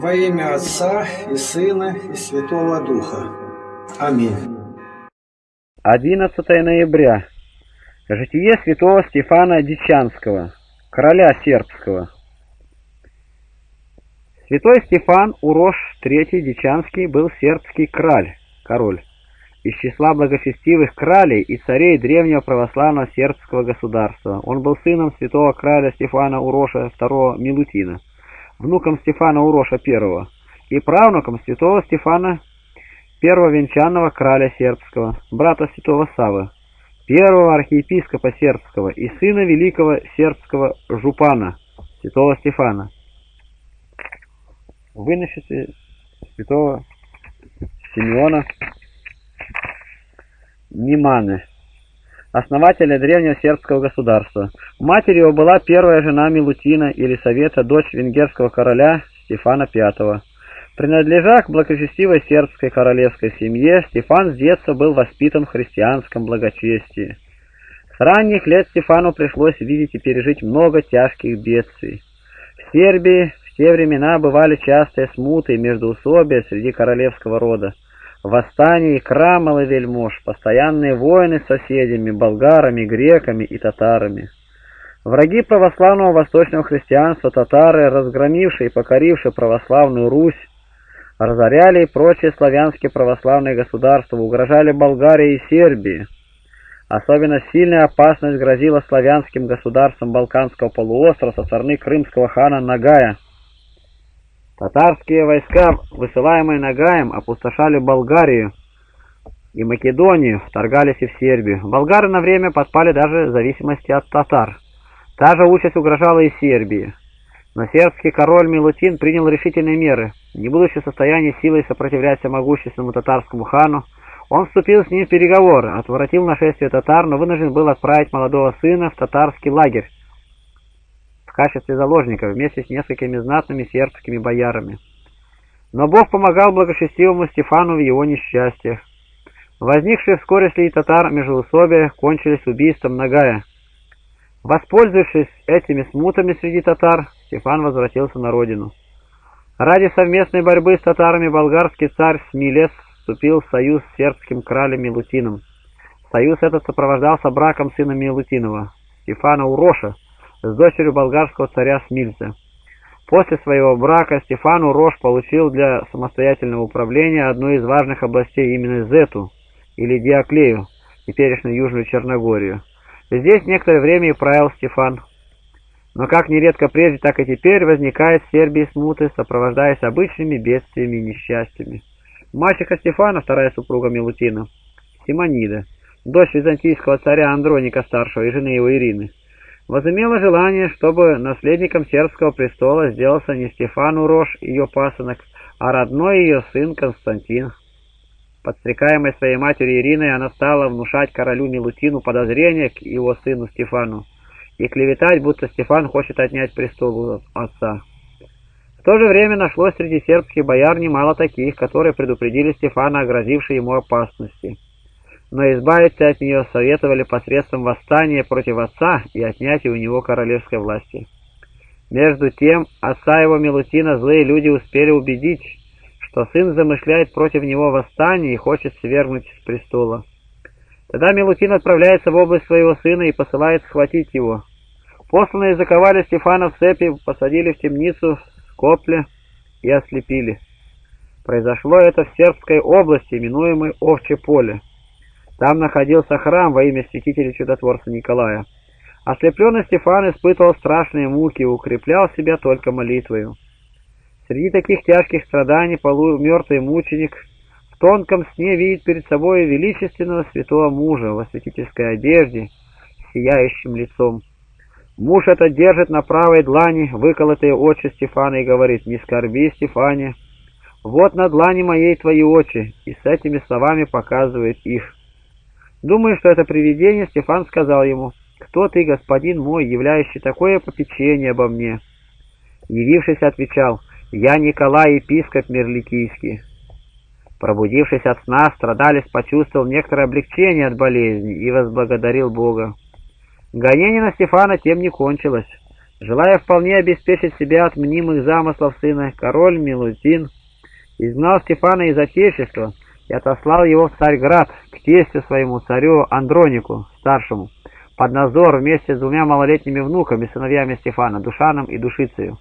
Во имя Отца и Сына и Святого Духа. Аминь. 11 ноября. Житие святого Стефана Дичанского, короля сербского. Святой Стефан Урош III Дичанский был сербский краль, король, из числа благочестивых кралей и царей древнего православного сербского государства. Он был сыном святого краля Стефана Уроша II Милутина, внуком Стефана Уроша I и правнуком святого Стефана первого венчанного краля сербского, брата святого Савы, первого архиепископа сербского и сына великого сербского жупана, святого Стефана. Выносите святого Симеона Ниманы, основателя древнего сербского государства. Матерью его была первая жена Милутина Елисавета, дочь венгерского короля Стефана V. Принадлежа к благочестивой сербской королевской семье, Стефан с детства был воспитан в христианском благочестии. С ранних лет Стефану пришлось видеть и пережить много тяжких бедствий. В Сербии в те времена бывали частые смуты и междоусобия среди королевского рода, восстания и крамолы вельмож, постоянные войны с соседями, болгарами, греками и татарами. Враги православного восточного христианства, татары, разгромившие и покорившие православную Русь, разоряли и прочие славянские православные государства, угрожали Болгарии и Сербии. Особенно сильная опасность грозила славянским государствам Балканского полуострова со стороны крымского хана Нагая. Татарские войска, высылаемые Нагаем, опустошали Болгарию и Македонию, вторгались и в Сербию. Болгары на время подпали даже в зависимости от татар. Та же участь угрожала и Сербии. Но сербский король Милутин принял решительные меры. Не будучи в состоянии силой сопротивляться могущественному татарскому хану, он вступил с ним в переговоры, отворотил нашествие татар, но вынужден был отправить молодого сына в татарский лагерь качестве заложника вместе с несколькими знатными сербскими боярами. Но Бог помогал благочестивому Стефану в его несчастьях. Возникшие вскоре среди татар межеусобия кончились убийством Нагая. Воспользовавшись этими смутами среди татар, Стефан возвратился на родину. Ради совместной борьбы с татарами болгарский царь Смилес вступил в союз с сербским кралем Милутином. Союз этот сопровождался браком сына Милутинова, Стефана Уроша, с дочерью болгарского царя Смильца. После своего брака Стефан Урош получил для самостоятельного управления одну из важных областей именно Зету, или Диоклею, теперешнюю Южную Черногорию. Здесь некоторое время и правил Стефан. Но как нередко прежде, так и теперь возникает в Сербии смуты, сопровождаясь обычными бедствиями и несчастьями. Мачеха Стефана, вторая супруга Милутина, Симонида, дочь византийского царя Андроника Старшего и жены его Ирины, возымела желание, чтобы наследником сербского престола сделался не Стефан Урош, ее пасынок, а родной ее сын Константин. Подстрекаемой своей матерью Ириной, она стала внушать королю Милутину подозрения к его сыну Стефану и клеветать, будто Стефан хочет отнять престол у отца. В то же время нашлось среди сербских бояр немало таких, которые предупредили Стефана о грозившей ему опасности. Но избавиться от нее советовали посредством восстания против отца и отнятия у него королевской власти. Между тем, отца его Милутина злые люди успели убедить, что сын замышляет против него восстание и хочет свергнуть с престола. Тогда Милутин отправляется в область своего сына и посылает схватить его. Посланные заковали Стефана в цепи, посадили в темницу в Скопле и ослепили. Произошло это в Сербской области, именуемой Овче поле. Там находился храм во имя святителя чудотворца Николая. Ослепленный Стефан испытывал страшные муки и укреплял себя только молитвою. Среди таких тяжких страданий полумертвый мученик в тонком сне видит перед собой величественного святого мужа в осветительской одежде, сияющим лицом. Муж этот держит на правой длани выколотые очи Стефана и говорит, «Не скорби, Стефане, вот на длани моей твои очи», и с этими словами показывает их. Думая, что это привидение, Стефан сказал ему, «Кто ты, господин мой, являющий такое попечение обо мне?» Явившись, отвечал, «Я Николай, епископ Мерликийский». Пробудившись от сна, страдалец почувствовал некоторое облегчение от болезни и возблагодарил Бога. Гонение на Стефана тем не кончилось. Желая вполне обеспечить себя от мнимых замыслов сына, король Милутин изгнал Стефана из Отечества и отослал его в Царьград к тестю своему царю Андронику, старшему, под надзор вместе с двумя малолетними внуками, сыновьями Стефана, Душаном и Душицею.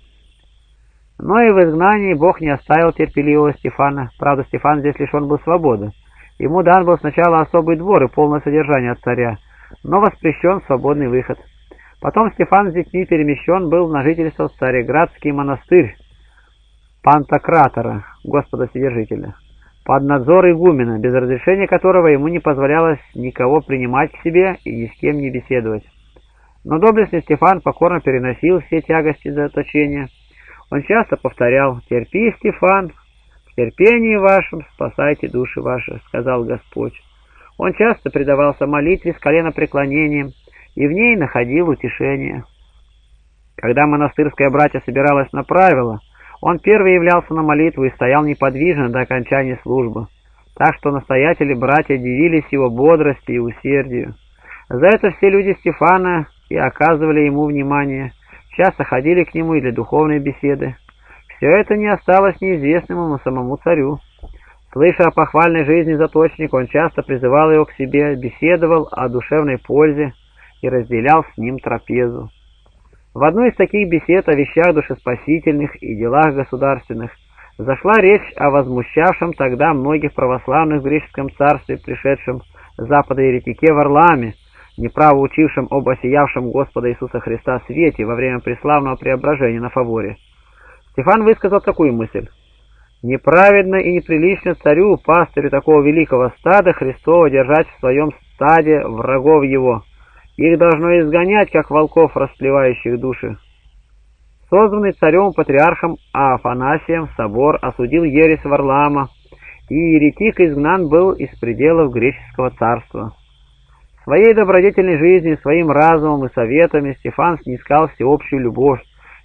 Но и в изгнании Бог не оставил терпеливого Стефана. Правда, Стефан здесь лишен был свободы. Ему дан был сначала особый двор и полное содержание от царя, но воспрещен свободный выход. Потом Стефан с детьми перемещен был на жительство в Цареградский монастырь Пантократора, Господа Содержителя, под надзор игумена, без разрешения которого ему не позволялось никого принимать к себе и ни с кем не беседовать. Но доблестный Стефан покорно переносил все тягости заточения. Он часто повторял «Терпи, Стефан, в терпении вашем спасайте души ваши», — сказал Господь. Он часто предавался молитве с коленопреклонением и в ней находил утешение. Когда монастырское братья собиралось на правила, он первый являлся на молитву и стоял неподвижно до окончания службы, так что настоятели братья дивились его бодрости и усердию. За это все люди Стефана и оказывали ему внимание, часто ходили к нему и для духовной беседы. Все это не осталось неизвестным ему самому царю. Слыша о похвальной жизни заточника, он часто призывал его к себе, беседовал о душевной пользе и разделял с ним трапезу. В одной из таких бесед о вещах душеспасительных и делах государственных зашла речь о возмущавшем тогда многих православных в греческом царстве, пришедшем с запада еретике Варламе, неправо учившем об осиявшем Господа Иисуса Христа свете во время преславного преображения на Фаворе. Стефан высказал такую мысль. Неправедно и неприлично царю, пастырю такого великого стада Христова держать в своем стаде врагов его. Их должно изгонять, как волков, расплевающих души. Созванный царем-патриархом Афанасием собор осудил ересь Варлаама, и еретик изгнан был из пределов греческого царства. Своей добродетельной жизнью, своим разумом и советами Стефан снискал всеобщую любовь,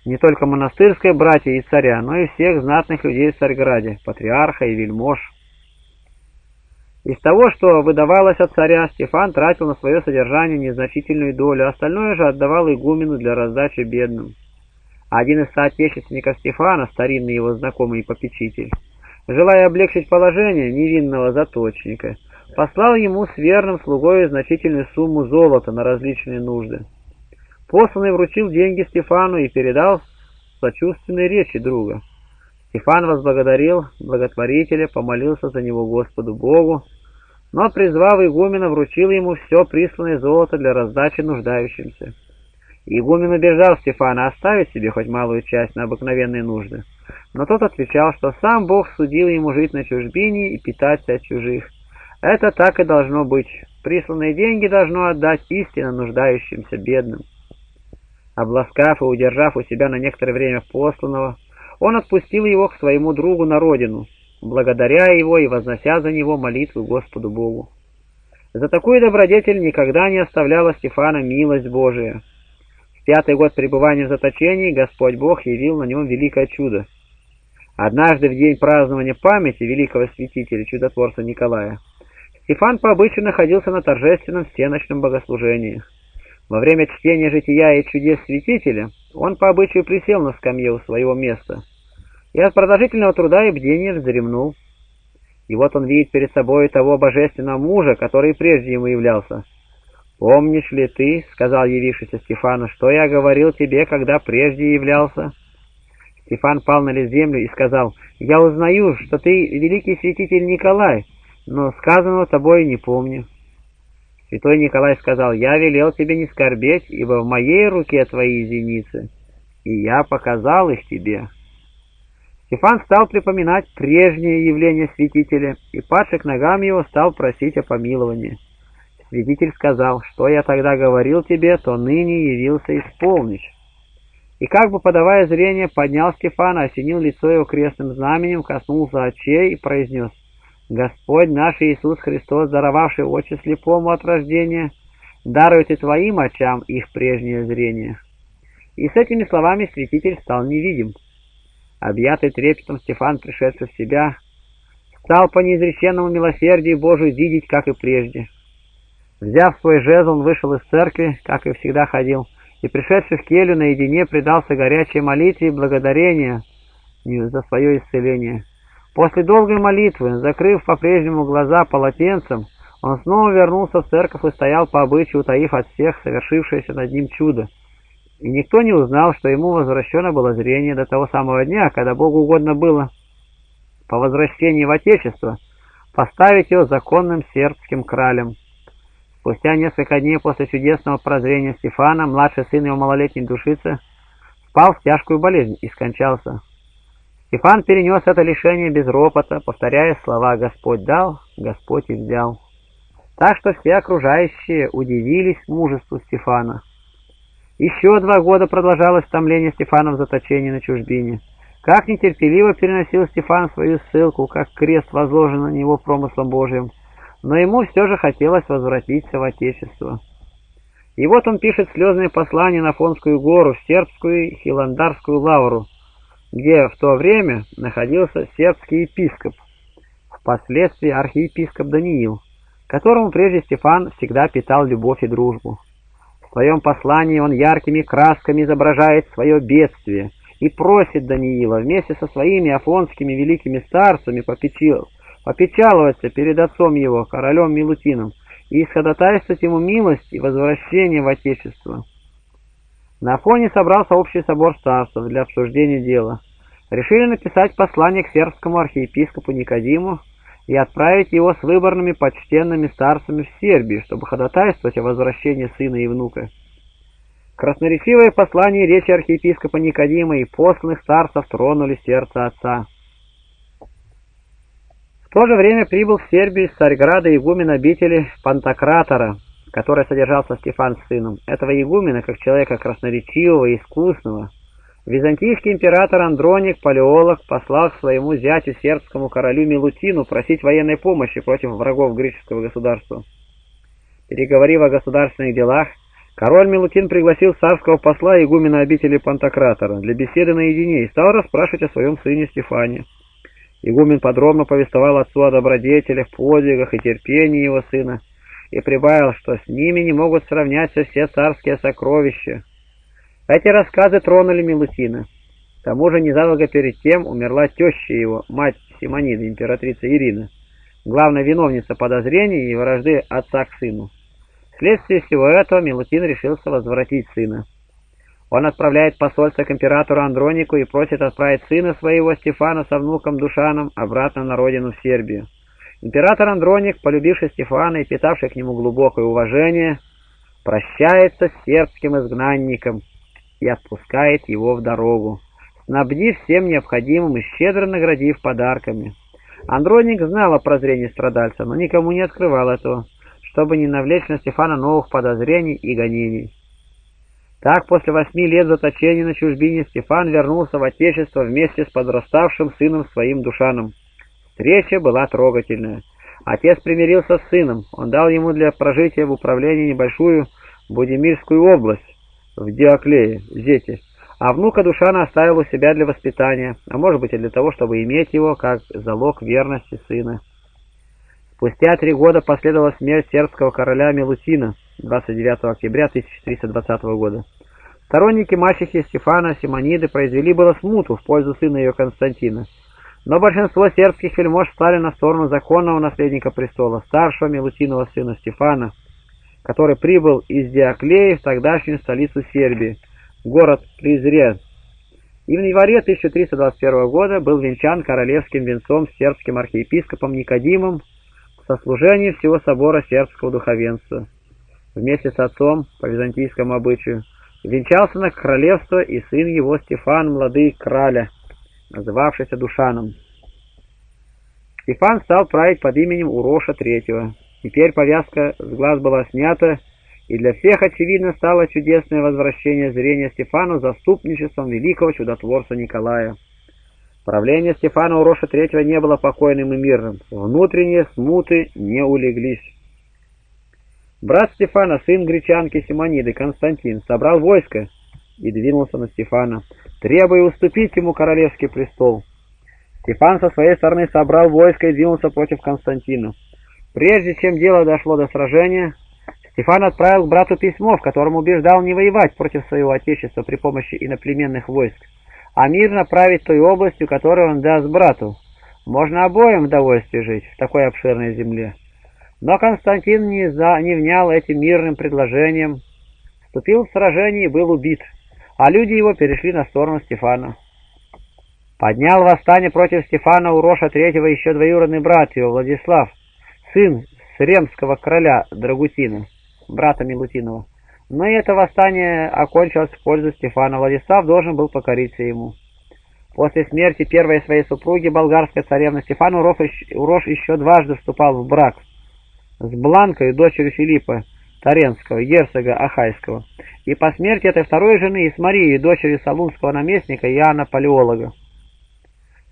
не только монастырское братья и царя, но и всех знатных людей в Царьграде, патриарха и вельмож. Из того, что выдавалось от царя, Стефан тратил на свое содержание незначительную долю, остальное же отдавал игумену для раздачи бедным. Один из соотечественников Стефана, старинный его знакомый и попечитель, желая облегчить положение невинного заточника, послал ему с верным слугой значительную сумму золота на различные нужды. Посланный вручил деньги Стефану и передал сочувственные речи друга. Стефан возблагодарил благотворителя, помолился за него Господу Богу, но, призвав игумена, вручил ему все присланное золото для раздачи нуждающимся. Игумен убеждал Стефана оставить себе хоть малую часть на обыкновенные нужды, но тот отвечал, что сам Бог судил ему жить на чужбине и питаться от чужих. Это так и должно быть. Присланные деньги должно отдать истинно нуждающимся бедным. Обласкав и удержав у себя на некоторое время посланного, он отпустил его к своему другу на родину, благодаря его и вознося за него молитву Господу Богу. За такую добродетель никогда не оставляла Стефана милость Божия. В пятый год пребывания в заточении Господь Бог явил на нем великое чудо. Однажды в день празднования памяти великого святителя, чудотворца Николая, Стефан по обычаю находился на торжественном всеночном богослужении. Во время чтения жития и чудес святителя он по обычаю присел на скамье у своего места и от продолжительного труда и бдения вздремнул. И вот он видит перед собой того божественного мужа, который прежде ему являлся. «Помнишь ли ты, — сказал явившийся Стефану, — что я говорил тебе, когда прежде являлся?» Стефан пал на землю и сказал, «Я узнаю, что ты великий святитель Николай, но сказанного тобой не помню». Святой Николай сказал, «Я велел тебе не скорбеть, ибо в моей руке твои зеницы, и я показал их тебе». Стефан стал припоминать прежние явления святителя, и, падший к ногам его, стал просить о помиловании. Святитель сказал, что я тогда говорил тебе, то ныне явился исполнишь. И как бы подавая зрение, поднял Стефана, осенил лицо его крестным знаменем, коснулся очей и произнес, «Господь наш Иисус Христос, даровавший очи слепому от рождения, дарует и твоим очам их прежнее зрение». И с этими словами святитель стал невидим. Объятый трепетом Стефан, пришедший в себя, стал по неизреченному милосердию Божию видеть, как и прежде. Взяв свой жезл, он вышел из церкви, как и всегда ходил, и, пришедший в келью наедине, предался горячей молитве и благодарению за свое исцеление. После долгой молитвы, закрыв по-прежнему глаза полотенцем, он снова вернулся в церковь и стоял по обычаю, утаив от всех совершившееся над ним чудо и никто не узнал, что ему возвращено было зрение до того самого дня, когда Богу угодно было по возвращении в Отечество поставить его законным сербским кралем. Спустя несколько дней после чудесного прозрения Стефана, младший сын его малолетней душицы, впал в тяжкую болезнь и скончался. Стефан перенес это лишение без ропота, повторяя слова «Господь дал, Господь и взял». Так что все окружающие удивились мужеству Стефана. Еще два года продолжалось томление Стефана в заточении на чужбине. Как нетерпеливо переносил Стефан свою ссылку, как крест возложен на него промыслом Божьим, но ему все же хотелось возвратиться в Отечество. И вот он пишет слезные послания на Фонскую гору, сербскую Хиландарскую лавру, где в то время находился сербский епископ, впоследствии архиепископ Даниил, которому прежде Стефан всегда питал любовь и дружбу. В своем послании он яркими красками изображает свое бедствие и просит Даниила вместе со своими афонскими великими старцами попечил, попечаловаться перед отцом его, королем Милутином, и исходотайствовать ему милость и возвращение в Отечество. На Афоне собрался общий собор старцев для обсуждения дела. Решили написать послание к сербскому архиепископу Никодиму, и отправить его с выборными почтенными старцами в Сербию, чтобы ходатайствовать о возвращении сына и внука. Красноречивое послание речи архиепископа Никодима и посланных старцев тронули сердце отца. В то же время прибыл в Сербию из Царьграда игумен обители Пантократора, который содержался Стефан с сыном. Этого игумена, как человека красноречивого и искусного, Византийский император Андроник, палеолог, послал к своему зятю сербскому королю Милутину просить военной помощи против врагов греческого государства. Переговорив о государственных делах, король Милутин пригласил царского посла игумена обители Пантократора для беседы наедине и стал расспрашивать о своем сыне Стефане. Игумен подробно повествовал отцу о добродетелях, подвигах и терпении его сына и прибавил, что с ними не могут сравняться все царские сокровища, эти рассказы тронули Милутина. К тому же незадолго перед тем умерла теща его, мать Симонида, императрица Ирина, главная виновница подозрений и вражды отца к сыну. Вследствие всего этого Милутин решился возвратить сына. Он отправляет посольство к императору Андронику и просит отправить сына своего Стефана со внуком Душаном обратно на родину в Сербию. Император Андроник, полюбивший Стефана и питавший к нему глубокое уважение, прощается с сербским изгнанником – и отпускает его в дорогу, снабдив всем необходимым и щедро наградив подарками. Андроник знал о прозрении страдальца, но никому не открывал этого, чтобы не навлечь на Стефана новых подозрений и гонений. Так, после восьми лет заточения на чужбине, Стефан вернулся в Отечество вместе с подраставшим сыном своим Душаном. Встреча была трогательная. Отец примирился с сыном, он дал ему для прожития в управлении небольшую Будимирскую область, в Диоклее, Зете, а внука Душана оставил у себя для воспитания, а может быть и для того, чтобы иметь его как залог верности сына. Спустя три года последовала смерть сербского короля Милутина 29 октября 1320 года. Сторонники мачехи Стефана Симониды произвели было смуту в пользу сына ее Константина, но большинство сербских вельмож стали на сторону законного наследника престола, старшего Милутинова сына Стефана, который прибыл из Диоклеи в тогдашнюю столицу Сербии, город Призрез, и в январе 1321 года был венчан королевским венцом сербским архиепископом Никодимом в сослужении всего собора сербского духовенства. Вместе с отцом, по византийскому обычаю, венчался на королевство и сын его Стефан, младый краля, называвшийся Душаном. Стефан стал править под именем Уроша III. Теперь повязка с глаз была снята, и для всех очевидно стало чудесное возвращение зрения Стефану заступничеством великого чудотворца Николая. Правление Стефана Уроша III не было покойным и мирным, внутренние смуты не улеглись. Брат Стефана, сын гречанки Симониды, Константин, собрал войско и двинулся на Стефана, требуя уступить ему королевский престол. Стефан со своей стороны собрал войско и двинулся против Константина. Прежде чем дело дошло до сражения, Стефан отправил к брату письмо, в котором убеждал не воевать против своего отечества при помощи иноплеменных войск, а мирно править той областью, которую он даст брату. Можно обоим в довольстве жить в такой обширной земле. Но Константин не, за, не внял этим мирным предложением, вступил в сражение и был убит, а люди его перешли на сторону Стефана. Поднял восстание против Стефана Уроша III еще двоюродный брат его, Владислав, сын Сремского короля Драгутина, брата Милутинова. Но и это восстание окончилось в пользу Стефана. Владислав должен был покориться ему. После смерти первой своей супруги, болгарской царевны Стефан Урош еще дважды вступал в брак с Бланкой, дочерью Филиппа Таренского, герцога Ахайского, и по смерти этой второй жены и с Марией, дочерью салунского наместника Иоанна Палеолога.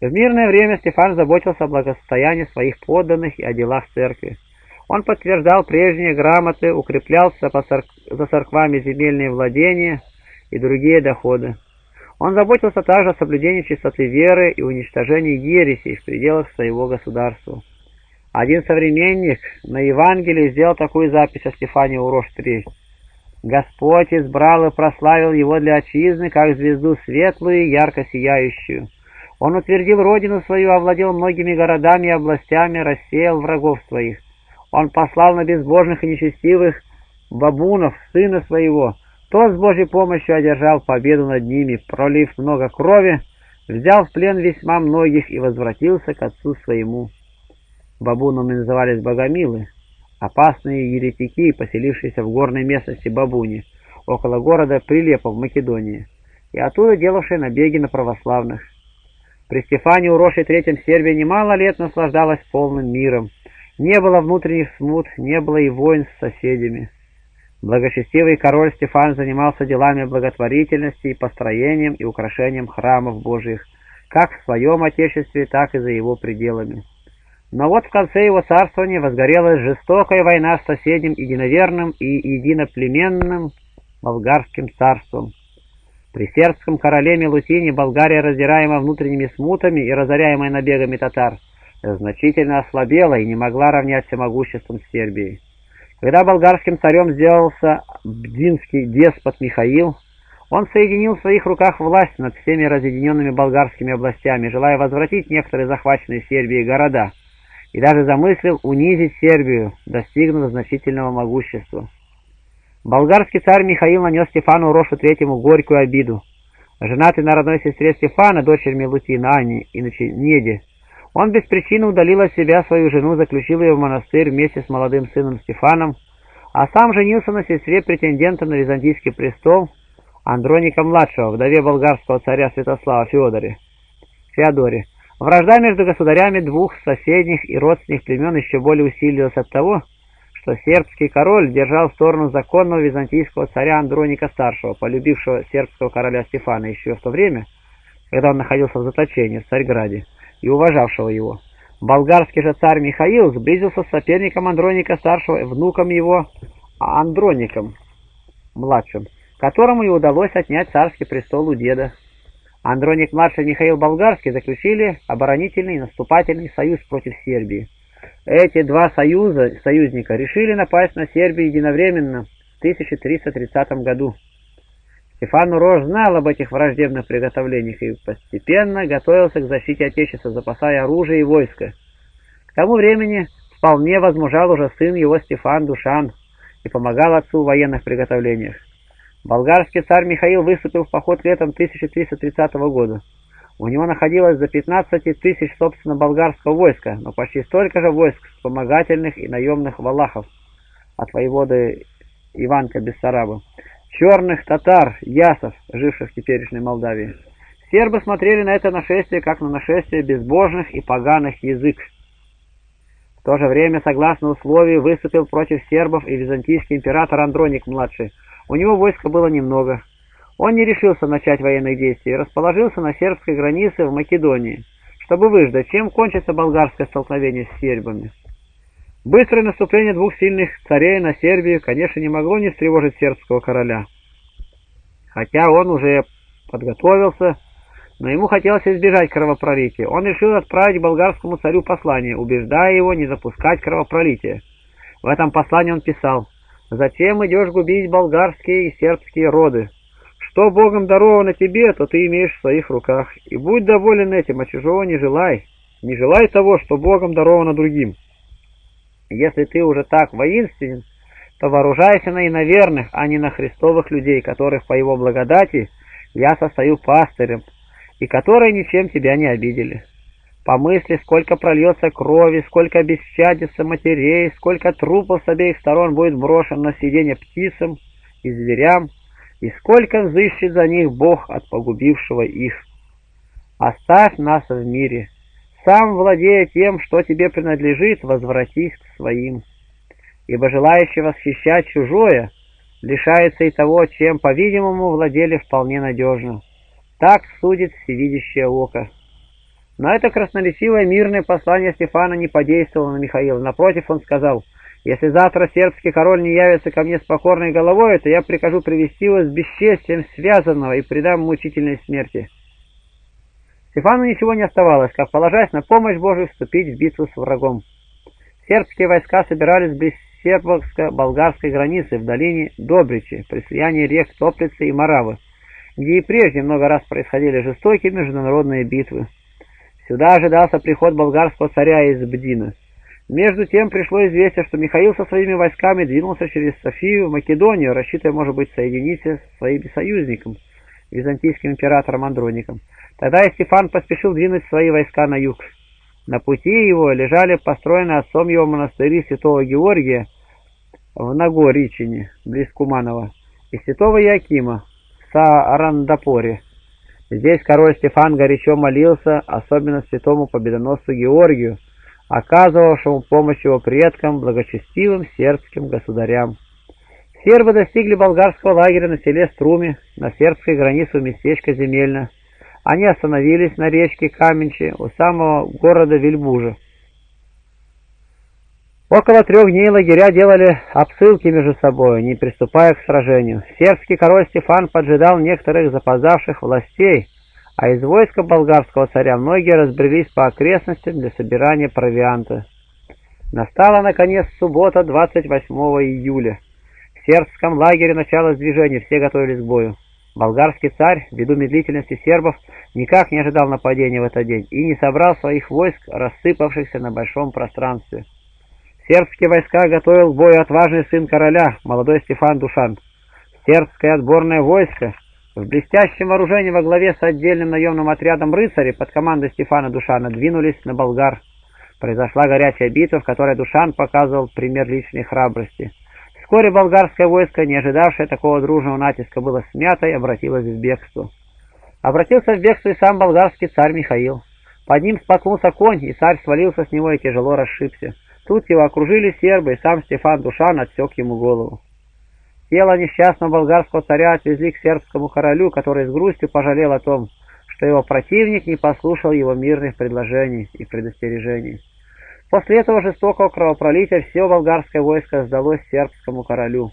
В мирное время Стефан заботился о благосостоянии своих подданных и о делах церкви. Он подтверждал прежние грамоты, укреплялся за церквами земельные владения и другие доходы. Он заботился также о соблюдении чистоты веры и уничтожении ересей в пределах своего государства. Один современник на Евангелии сделал такую запись о Стефане Урош III. «Господь избрал и прославил его для отчизны, как звезду светлую и ярко сияющую. Он утвердил родину свою, овладел многими городами и областями, рассеял врагов своих. Он послал на безбожных и нечестивых бабунов, сына своего. Тот с Божьей помощью одержал победу над ними, пролив много крови, взял в плен весьма многих и возвратился к отцу своему. Бабунами назывались богомилы, опасные еретики, поселившиеся в горной местности Бабуни, около города Прилепа в Македонии, и оттуда делавшие набеги на православных. При Стефане Уроше III Сербия немало лет наслаждалась полным миром, не было внутренних смут, не было и войн с соседями. Благочестивый король Стефан занимался делами благотворительности и построением и украшением храмов Божьих, как в своем отечестве, так и за его пределами. Но вот в конце его царствования возгорелась жестокая война с соседним единоверным и единоплеменным болгарским царством. При сербском короле Милутине Болгария, раздираемая внутренними смутами и разоряемая набегами татар, значительно ослабела и не могла равняться могуществом Сербии. Когда болгарским царем сделался бдинский деспот Михаил, он соединил в своих руках власть над всеми разъединенными болгарскими областями, желая возвратить некоторые захваченные Сербией города, и даже замыслил унизить Сербию, достигнув значительного могущества. Болгарский царь Михаил нанес Стефану Рошу Третьему горькую обиду. Женатый на родной сестре Стефана, дочери Милутина Анне, иначе Неде, он без причины удалил от себя свою жену, заключил ее в монастырь вместе с молодым сыном Стефаном, а сам женился на сестре претендента на византийский престол Андроника-младшего, вдове болгарского царя Святослава Феодоре. Феодоре. Вражда между государями двух соседних и родственных племен еще более усилилась от того, что сербский король держал сторону законного византийского царя Андроника-старшего, полюбившего сербского короля Стефана еще в то время, когда он находился в заточении в Царьграде и уважавшего его. Болгарский же царь Михаил сблизился с соперником Андроника-старшего, внуком его Андроником, младшим, которому и удалось отнять царский престол у деда. Андроник-младший и Михаил Болгарский заключили оборонительный и наступательный союз против Сербии. Эти два союза, союзника решили напасть на Сербию единовременно в 1330 году. Стефан Рож знал об этих враждебных приготовлениях и постепенно готовился к защите Отечества, запасая оружие и войско. К тому времени вполне возмужал уже сын его Стефан Душан и помогал отцу в военных приготовлениях. Болгарский царь Михаил выступил в поход летом 1330 года. У него находилось за 15 тысяч, собственно, болгарского войска, но почти столько же войск вспомогательных и наемных валахов от воеводы Иванка Бессараба черных татар, ясов, живших в теперешней Молдавии. Сербы смотрели на это нашествие как на нашествие безбожных и поганых язык. В то же время, согласно условию, выступил против сербов и византийский император Андроник-младший. У него войска было немного. Он не решился начать военных действий и расположился на сербской границе в Македонии, чтобы выждать, чем кончится болгарское столкновение с сербами. Быстрое наступление двух сильных царей на Сербию, конечно, не могло не встревожить сербского короля. Хотя он уже подготовился, но ему хотелось избежать кровопролития. Он решил отправить болгарскому царю послание, убеждая его не допускать кровопролития. В этом послании он писал «Зачем идешь губить болгарские и сербские роды? Что Богом даровано тебе, то ты имеешь в своих руках, и будь доволен этим, а чужого не желай. Не желай того, что Богом даровано другим. Если ты уже так воинственен, то вооружайся на иноверных, а не на христовых людей, которых по его благодати я состою пастырем, и которые ничем тебя не обидели. Помысли, сколько прольется крови, сколько бесчадится матерей, сколько трупов с обеих сторон будет брошен на сиденье птицам и зверям, и сколько взыщет за них Бог от погубившего их. Оставь нас в мире, сам, владея тем, что тебе принадлежит, возвратись к своим. Ибо желающий восхищать чужое, лишается и того, чем, по-видимому, владели вполне надежно. Так судит всевидящее око. Но это красноречивое мирное послание Стефана не подействовало на Михаила. Напротив, он сказал, «Если завтра сербский король не явится ко мне с покорной головой, то я прикажу привести его с бесчестием связанного и предам мучительной смерти». Стефану ничего не оставалось, как, положась на помощь Божию, вступить в битву с врагом. Сербские войска собирались близ сербско-болгарской границы в долине Добричи, при слиянии рек Топлицы и Моравы, где и прежде много раз происходили жестокие международные битвы. Сюда ожидался приход болгарского царя из Бдина. Между тем пришло известие, что Михаил со своими войсками двинулся через Софию в Македонию, рассчитывая, может быть, соединиться с своим союзником, византийским императором Андроником. Тогда и Стефан поспешил двинуть свои войска на юг. На пути его лежали построенные отцом его монастыри святого Георгия в Нагоричине, близ Куманова, и святого Якима в Саарандапоре. Здесь король Стефан горячо молился, особенно святому победоносцу Георгию, оказывавшему помощь его предкам, благочестивым сербским государям. Сербы достигли болгарского лагеря на селе Струме, на сербской границе у местечка Земельно. Они остановились на речке Каменче у самого города Вильбужа. Около трех дней лагеря делали обсылки между собой, не приступая к сражению. Сербский король Стефан поджидал некоторых запоздавших властей, а из войска болгарского царя многие разбрелись по окрестностям для собирания провианта. Настала, наконец, суббота 28 июля. В сербском лагере началось движение, все готовились к бою. Болгарский царь, ввиду медлительности сербов, никак не ожидал нападения в этот день и не собрал своих войск, рассыпавшихся на большом пространстве. Сербские войска готовил к бою отважный сын короля, молодой Стефан Душан. Сербское отборное войско в блестящем вооружении во главе с отдельным наемным отрядом рыцарей под командой Стефана Душана двинулись на болгар. Произошла горячая битва, в которой Душан показывал пример личной храбрости. Вскоре болгарское войско, не ожидавшее такого дружного натиска, было смято и обратилось в бегство. Обратился в бегство и сам болгарский царь Михаил. Под ним споткнулся конь, и царь свалился с него и тяжело расшибся. Тут его окружили сербы, и сам Стефан Душан отсек ему голову. Тело несчастного болгарского царя отвезли к сербскому королю, который с грустью пожалел о том, что его противник не послушал его мирных предложений и предостережений. После этого жестокого кровопролития все болгарское войско сдалось сербскому королю.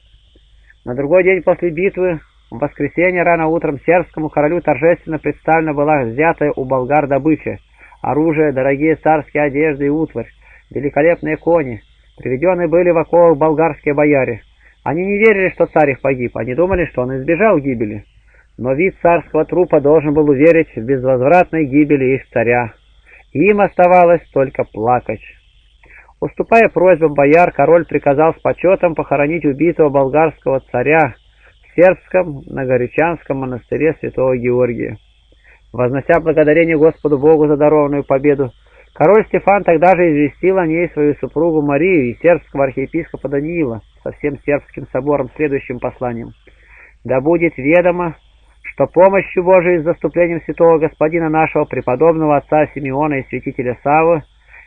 На другой день после битвы, в воскресенье рано утром, сербскому королю торжественно представлена была взятая у болгар добыча, оружие, дорогие царские одежды и утварь, великолепные кони. Приведены были в оковах болгарские бояре. Они не верили, что царь погиб, они думали, что он избежал гибели. Но вид царского трупа должен был уверить в безвозвратной гибели их царя. Им оставалось только плакать. Уступая просьбам бояр, король приказал с почетом похоронить убитого болгарского царя в сербском Нагоричанском монастыре святого Георгия. Вознося благодарение Господу Богу за дарованную победу, король Стефан тогда же известил о ней свою супругу Марию и сербского архиепископа Даниила со всем сербским собором следующим посланием. «Да будет ведомо, что помощью Божией с заступлением святого господина нашего, преподобного отца Симеона и святителя Савы,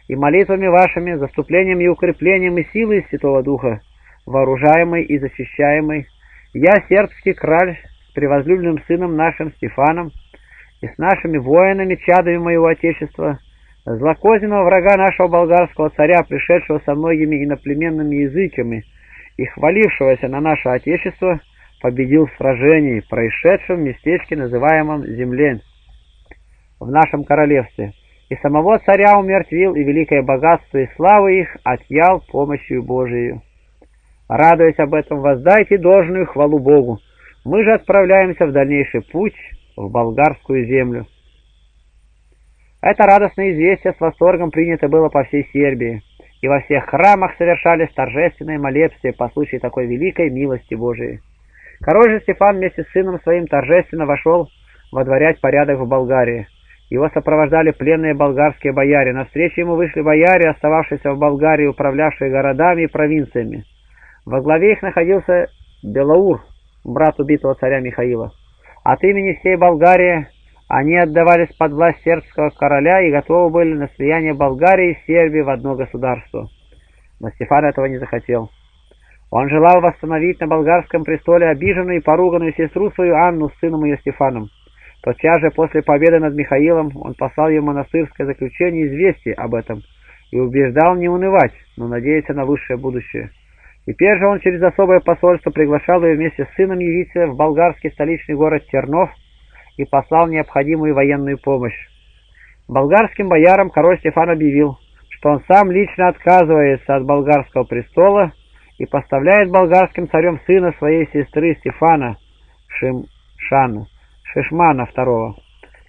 и молитвами вашими, заступлением и укреплением и силой Святого Духа, вооружаемый и защищаемый, я, сербский краль, с превозлюбленным сыном нашим Стефаном и с нашими воинами, чадами моего Отечества, злокозненного врага нашего болгарского царя, пришедшего со многими иноплеменными языками и хвалившегося на наше Отечество, победил в сражении, происшедшем в местечке, называемом Землен, в нашем королевстве, и самого царя умертвил, и великое богатство и славы их отъял помощью Божией. Радуясь об этом, воздайте должную хвалу Богу. Мы же отправляемся в дальнейший путь в болгарскую землю. Это радостное известие с восторгом принято было по всей Сербии, и во всех храмах совершались торжественные молебствия по случаю такой великой милости Божией. Король же Стефан вместе с сыном своим торжественно вошел водворять порядок в Болгарии. Его сопровождали пленные болгарские бояре. Навстречу ему вышли бояре, остававшиеся в Болгарии, управлявшие городами и провинциями. Во главе их находился Белаур, брат убитого царя Михаила. От имени всей Болгарии они отдавались под власть сербского короля и готовы были на слияние Болгарии и Сербии в одно государство. Но Стефан этого не захотел. Он желал восстановить на болгарском престоле обиженную и поруганную сестру свою Анну с сыном ее Стефаном. Тотчас же после победы над Михаилом он послал ему монастырское заключение известие об этом и убеждал не унывать, но надеяться на лучшее будущее. Теперь же он через особое посольство приглашал ее вместе с сыном явиться в болгарский столичный город Тернов, и послал необходимую военную помощь. Болгарским боярам король Стефан объявил, что он сам лично отказывается от болгарского престола и поставляет болгарским царем сына своей сестры Стефана Шимшана, Шишмана II,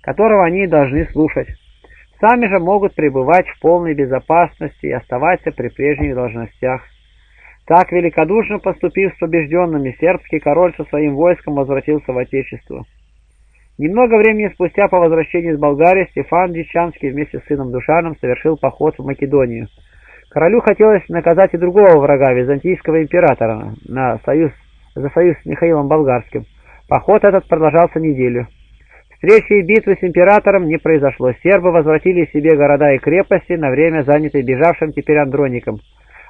которого они должны слушать. Сами же могут пребывать в полной безопасности и оставаться при прежних должностях. Так, великодушно поступив с побежденными, сербский король со своим войском возвратился в Отечество. Немного времени спустя по возвращении из Болгарии Стефан Дичанский вместе с сыном Душаном совершил поход в Македонию. Королю хотелось наказать и другого врага, византийского императора, на союз, за союз с Михаилом Болгарским. Поход этот продолжался неделю. Встречи и битвы с императором не произошло. Сербы возвратили себе города и крепости, на время занятые бежавшим теперь Андроником,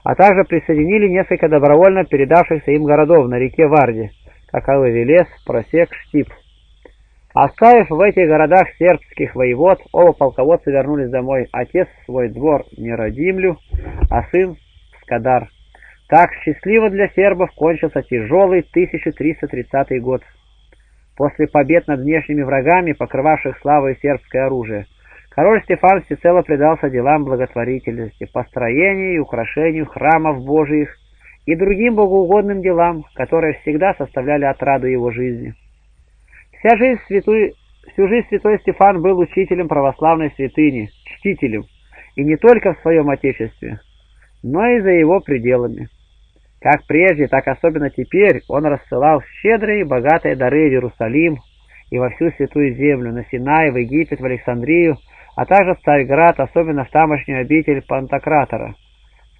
а также присоединили несколько добровольно передавшихся им городов на реке Варде, каковы Велес, Просек, Штип. Оставив в этих городах сербских воевод, оба полководца вернулись домой, отец в свой двор Неродимлю, а сын в Скадар. Так счастливо для сербов кончился тяжелый 1330 год. После побед над внешними врагами, покрывавших славой сербское оружие, король Стефан всецело предался делам благотворительности, построению и украшению храмов божиих и другим богоугодным делам, которые всегда составляли отраду его жизни. Вся жизнь святой, всю жизнь святой Стефан был учителем православной святыни, чтителем, и не только в своем отечестве, но и за его пределами. Как прежде, так особенно теперь он рассылал щедрые и богатые дары в Иерусалим и во всю святую землю, на Синай, в Египет, в Александрию, а также в Царьград, особенно в тамошнюю обитель Пантократора,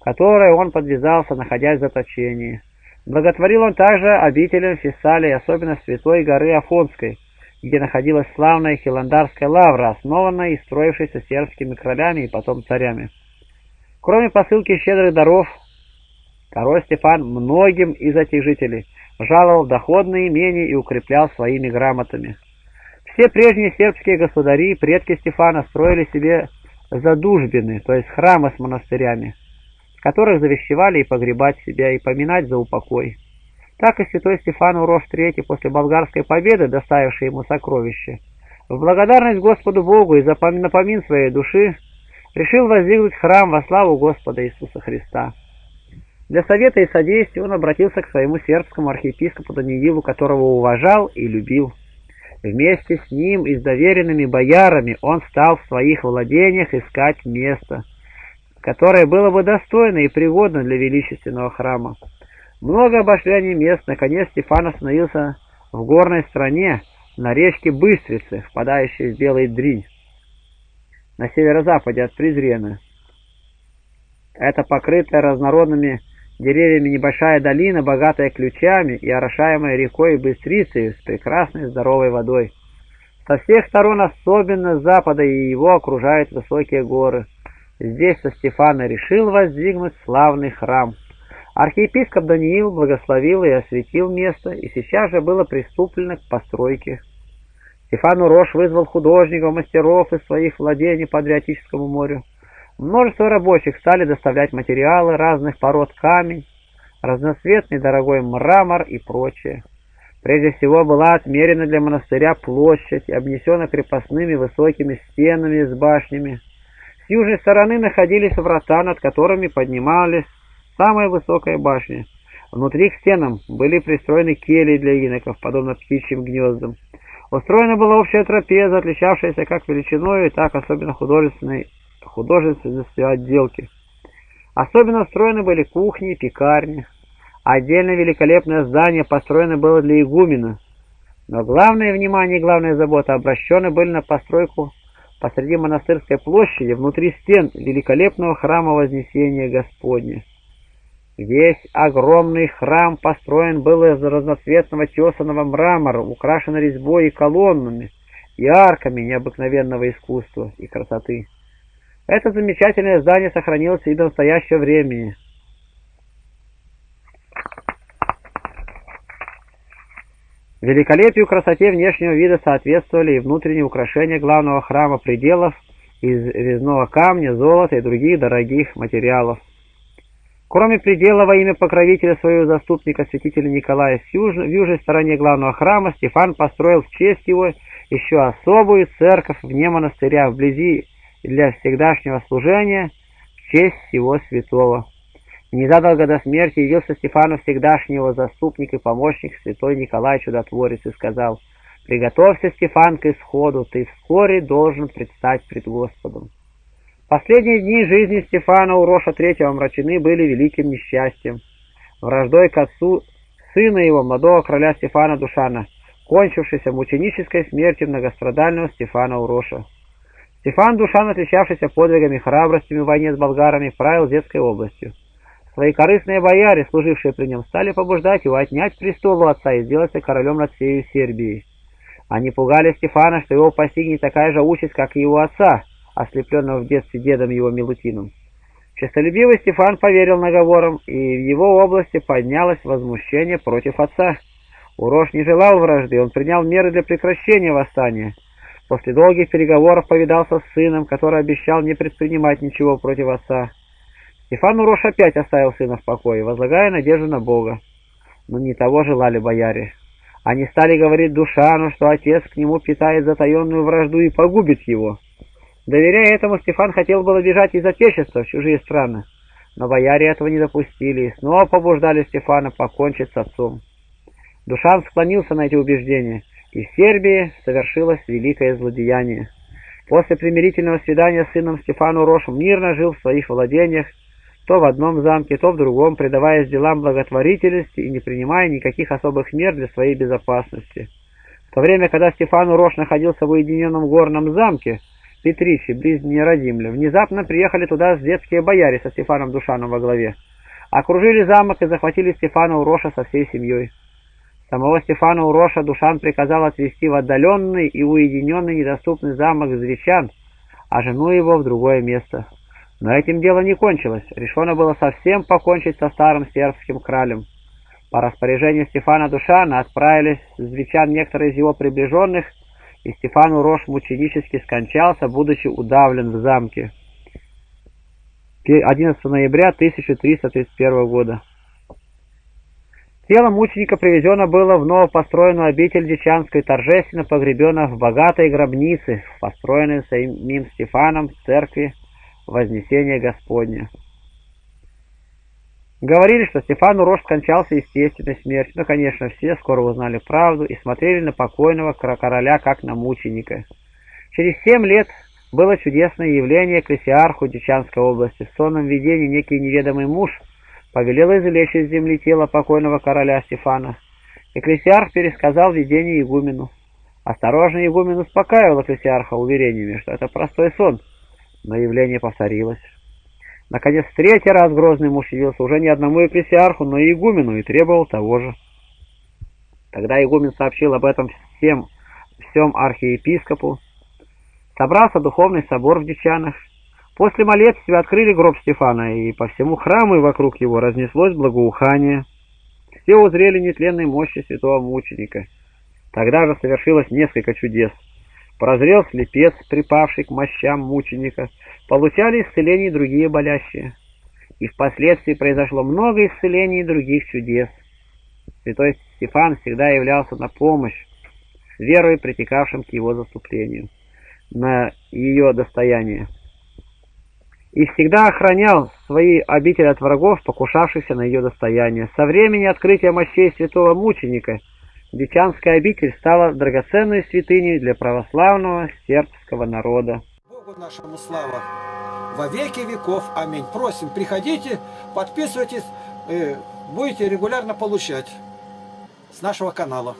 в которой он подвязался, находясь в заточении. Благотворил он также обителям Фессалии, особенно Святой горы Афонской, где находилась славная Хиландарская лавра, основанная и строившаяся сербскими королями и потом царями. Кроме посылки щедрых даров, король Стефан многим из этих жителей жаловал доходные имения и укреплял своими грамотами. Все прежние сербские государи, предки Стефана, строили себе задужбины, то есть храмы с монастырями которых завещевали и погребать себя, и поминать за упокой. Так и святой Стефан Урош III после болгарской победы, доставивший ему сокровище, в благодарность Господу Богу и за напомин своей души, решил воздвигнуть храм во славу Господа Иисуса Христа. Для совета и содействия он обратился к своему сербскому архиепископу Даниилу, которого уважал и любил. Вместе с ним и с доверенными боярами он стал в своих владениях искать место – которое было бы достойно и пригодно для величественного храма. Много обошли они мест, наконец Стефан остановился в горной стране, на речке Быстрицы, впадающей в Белый Дринь, на северо-западе от Призрена. Это покрытое разнородными деревьями небольшая долина, богатая ключами и орошаемая рекой Быстрицей с прекрасной здоровой водой. Со всех сторон, особенно с запада, и его окружают высокие горы. Здесь со Стефана решил воздвигнуть славный храм. Архиепископ Даниил благословил и осветил место, и сейчас же было приступлено к постройке. Стефан Урош вызвал художников, мастеров из своих владений по Адриатическому морю. Множество рабочих стали доставлять материалы разных пород камень, разноцветный дорогой мрамор и прочее. Прежде всего была отмерена для монастыря площадь обнесена крепостными высокими стенами с башнями. С южной стороны находились врата, над которыми поднимались самая высокая башня. Внутри к стенам были пристроены кельи для иноков, подобно птичьим гнездам. Устроена была общая трапеза, отличавшаяся как величиной, так особенно художественной художественностью отделки. Особенно устроены были кухни и пекарни. Отдельно великолепное здание построено было для игумена. Но главное внимание и главная забота обращены были на постройку посреди монастырской площади, внутри стен великолепного храма Вознесения Господня. Весь огромный храм построен был из разноцветного тесаного мрамора, украшен резьбой и колоннами, и арками необыкновенного искусства и красоты. Это замечательное здание сохранилось и до настоящего времени. Великолепию красоте внешнего вида соответствовали и внутренние украшения главного храма пределов из резного камня, золота и других дорогих материалов. Кроме предела во имя покровителя своего заступника святителя Николая в южной, стороне главного храма Стефан построил в честь его еще особую церковь вне монастыря вблизи для всегдашнего служения в честь всего святого. Незадолго до смерти явился Стефану всегдашнего заступник и помощник святой Николай Чудотворец и сказал, «Приготовься, Стефан, к исходу, ты вскоре должен предстать пред Господом». Последние дни жизни Стефана Уроша III омрачены были великим несчастьем. Враждой к отцу сына его, молодого короля Стефана Душана, кончившейся мученической смертью многострадального Стефана Уроша. Стефан Душан, отличавшийся подвигами и храбростями в войне с болгарами, правил Детской областью. Свои корыстные бояре, служившие при нем, стали побуждать его отнять престол у отца и сделаться королем над всей Сербией. Они пугали Стефана, что его постигнет такая же участь, как и его отца, ослепленного в детстве дедом его Милутином. Честолюбивый Стефан поверил наговорам, и в его области поднялось возмущение против отца. Урош не желал вражды, он принял меры для прекращения восстания. После долгих переговоров повидался с сыном, который обещал не предпринимать ничего против отца. Стефан Урош опять оставил сына в покое, возлагая надежду на Бога. Но не того желали бояре. Они стали говорить Душану, что отец к нему питает затаенную вражду и погубит его. Доверяя этому, Стефан хотел было бежать из Отечества в чужие страны, но бояре этого не допустили и снова побуждали Стефана покончить с отцом. Душан склонился на эти убеждения, и в Сербии совершилось великое злодеяние. После примирительного свидания с сыном Стефану Рош мирно жил в своих владениях, то в одном замке, то в другом, предаваясь делам благотворительности и не принимая никаких особых мер для своей безопасности. В то время, когда Стефану Рош находился в уединенном горном замке, Петричи, близ Нерадимля, внезапно приехали туда детские бояре со Стефаном Душаном во главе. Окружили замок и захватили Стефана Уроша со всей семьей. Самого Стефана Уроша Душан приказал отвезти в отдаленный и уединенный недоступный замок Звечан, а жену его в другое место. Но этим дело не кончилось. Решено было совсем покончить со старым сербским кралем. По распоряжению Стефана Душана отправились Звечан некоторые из его приближенных и Стефан Урош мученически скончался, будучи удавлен в замке. 11 ноября 1331 года. Тело мученика привезено было в новопостроенную обитель Дичанскую, торжественно погребено в богатой гробнице, построенной самим Стефаном в церкви Вознесения Господня. Говорили, что Стефан Урош скончался естественной смертью, но, конечно, все скоро узнали правду и смотрели на покойного короля как на мученика. Через семь лет было чудесное явление экклесиарху Дичанской области. В сонном видении некий неведомый муж повелел извлечь из земли тело покойного короля Стефана. Экклесиарх пересказал видение игумену. Осторожный игумен успокаивал экклесиарха уверениями, что это простой сон, но явление повторилось. Наконец, третий раз грозный муж явился уже не одному екклесиарху, но и игумену, и требовал того же. Тогда игумен сообщил об этом всем, всем архиепископу. Собрался духовный собор в Дичанах. После молитвы открыли гроб Стефана, и по всему храму и вокруг его разнеслось благоухание. Все узрели нетленной мощи святого мученика. Тогда же совершилось несколько чудес. Прозрел слепец, припавший к мощам мученика, получали исцеление другие болящие. И впоследствии произошло много исцелений и других чудес. Святой Стефан всегда являлся на помощь, с верой притекавшим к его заступлению, на ее достояние. И всегда охранял свои обители от врагов, покушавшихся на ее достояние. Со времени открытия мощей святого мученика Дичанская обитель стала драгоценной святыней для православного сербского народа. Богу нашему слава во веки веков. Аминь. Просим, приходите, подписывайтесь, э, будете регулярно получать с нашего канала.